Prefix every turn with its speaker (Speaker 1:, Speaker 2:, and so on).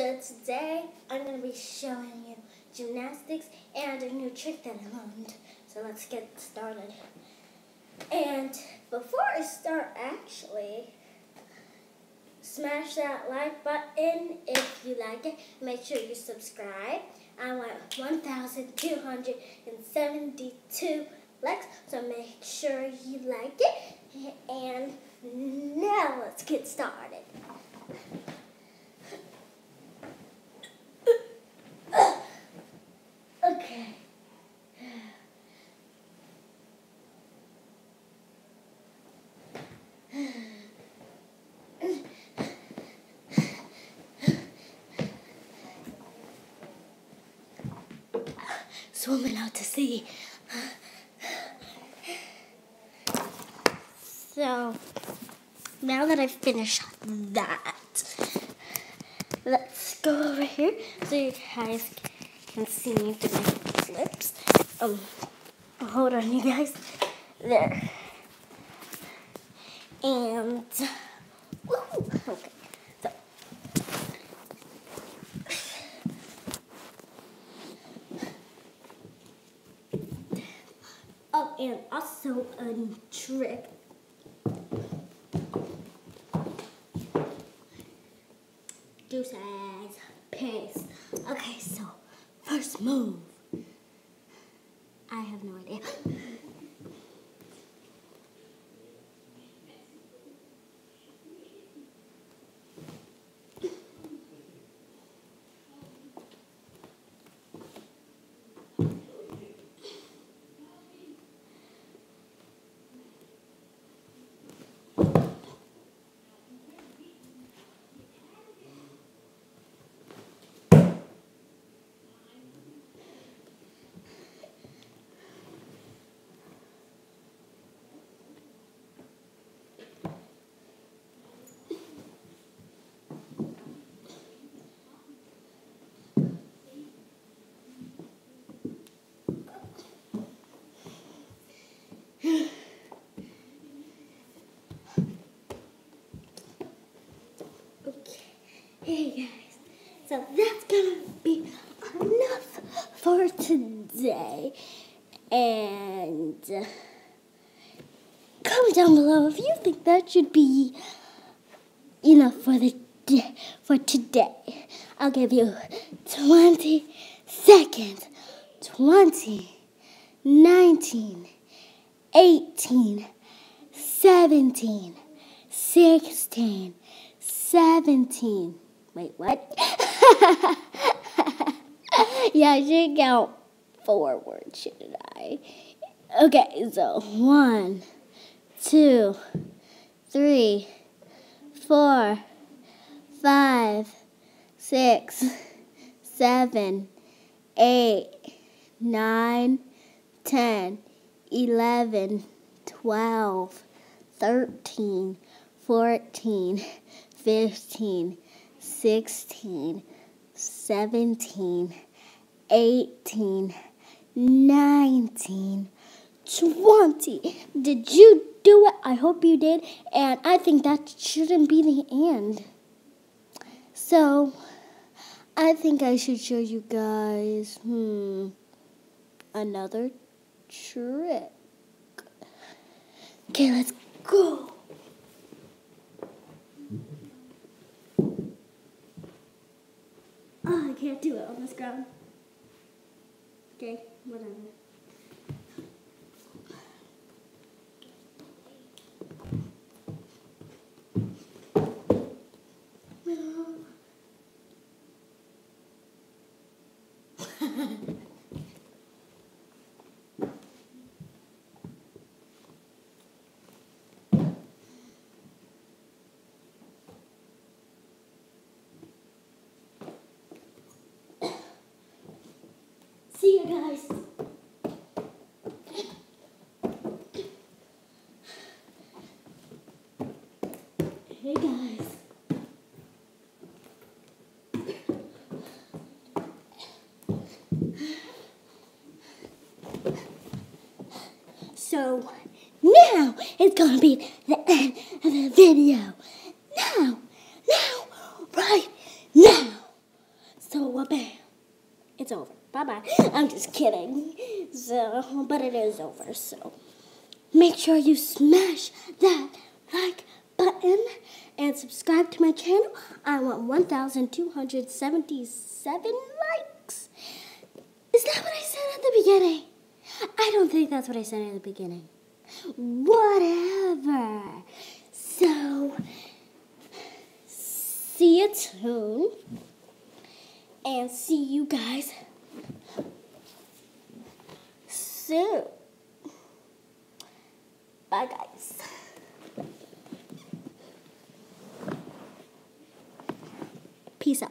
Speaker 1: So today I'm going to be showing you gymnastics and a new trick that I learned. So let's get started. And before I start actually, smash that like button if you like it. Make sure you subscribe. I want 1,272 likes, so make sure you like it. And now let's get started. Okay. Swimming out to sea. So, now that I've finished that, let's go over here so you guys can see me do my flips. Um, hold on, you guys. There. And, woo, okay. So, oh, and also a trick. Deuces. Pace. Okay, so first move. I have no idea. Okay, hey guys, so that's gonna be enough for today. And uh, comment down below if you think that should be enough for the for today. I'll give you 20 seconds. 20, 19, 18, 17, 16, 17. Wait, what? yeah, I should count forward, shouldn't I? Okay, so one, two, three, four, five, six, seven, eight, nine, ten, eleven, twelve, thirteen, fourteen. 15, 16, 17, 18, 19, 20. Did you do it? I hope you did. And I think that shouldn't be the end. So, I think I should show you guys, hmm, another trick. Okay, let's go. Oh, I can't do it on this ground. Okay, whatever. Guys. Hey guys. So now it's gonna be the end of the video. Now, now, right now. So uh, bam, it's over. Bye bye. I'm just kidding. So, but it is over. So, make sure you smash that like button and subscribe to my channel. I want 1,277 likes. Is that what I said at the beginning? I don't think that's what I said at the beginning. Whatever. So, see you soon. And see you guys soon. Bye, guys. Peace out.